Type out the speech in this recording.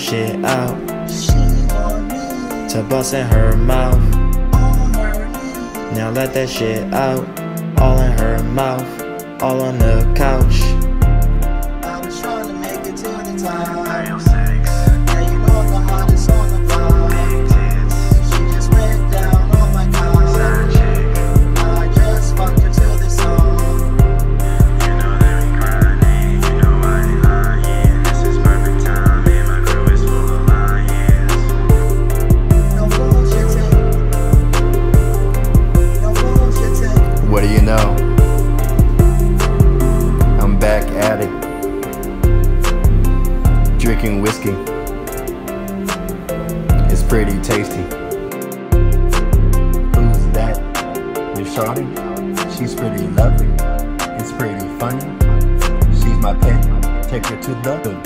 shit out. To bust in her mouth. Now let that shit out. All in her mouth. All on the couch. I was trying to make it to the. It's pretty tasty. Who's that? Your shawty? She's pretty lovely. It's pretty funny. She's my pet. Take her to the the